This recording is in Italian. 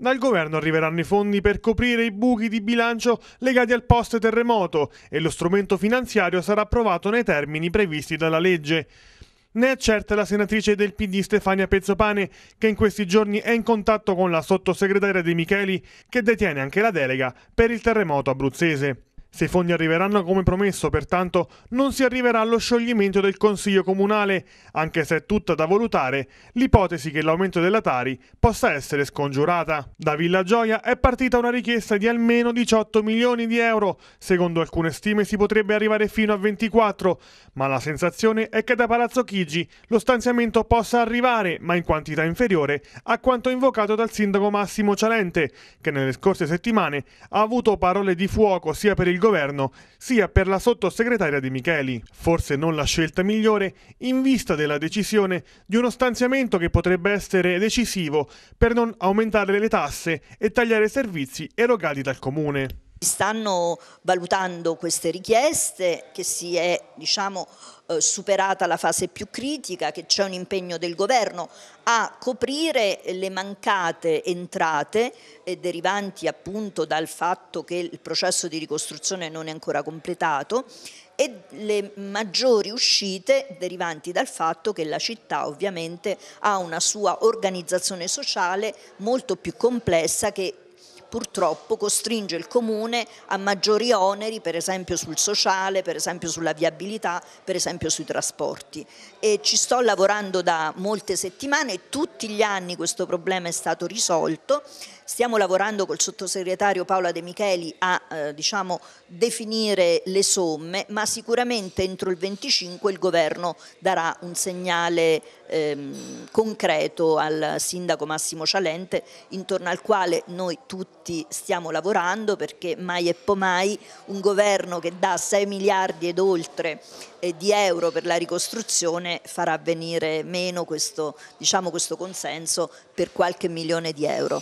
Dal governo arriveranno i fondi per coprire i buchi di bilancio legati al post terremoto e lo strumento finanziario sarà approvato nei termini previsti dalla legge. Ne è certa la senatrice del PD Stefania Pezzopane, che in questi giorni è in contatto con la sottosegretaria De Micheli, che detiene anche la delega per il terremoto abruzzese. Se i fondi arriveranno come promesso, pertanto, non si arriverà allo scioglimento del Consiglio Comunale, anche se è tutta da valutare l'ipotesi che l'aumento della Tari possa essere scongiurata. Da Villa Gioia è partita una richiesta di almeno 18 milioni di euro, secondo alcune stime si potrebbe arrivare fino a 24, ma la sensazione è che da Palazzo Chigi lo stanziamento possa arrivare, ma in quantità inferiore a quanto invocato dal sindaco Massimo Cialente, che nelle scorse settimane ha avuto parole di fuoco sia per il governo sia per la sottosegretaria Di Micheli. Forse non la scelta migliore in vista della decisione di uno stanziamento che potrebbe essere decisivo per non aumentare le tasse e tagliare servizi erogati dal comune. Stanno valutando queste richieste che si è diciamo, eh, superata la fase più critica, che c'è un impegno del governo a coprire le mancate entrate eh, derivanti appunto dal fatto che il processo di ricostruzione non è ancora completato e le maggiori uscite derivanti dal fatto che la città ovviamente ha una sua organizzazione sociale molto più complessa che purtroppo costringe il comune a maggiori oneri, per esempio sul sociale, per esempio sulla viabilità, per esempio sui trasporti. E ci sto lavorando da molte settimane, tutti gli anni questo problema è stato risolto, stiamo lavorando col sottosegretario Paola De Micheli a eh, diciamo, definire le somme, ma sicuramente entro il 25 il governo darà un segnale ehm, concreto al sindaco Massimo Cialente intorno al quale noi tutti stiamo lavorando perché mai e poi mai un governo che dà 6 miliardi ed oltre eh, di euro per la ricostruzione farà venire meno questo, diciamo, questo consenso per qualche milione di euro.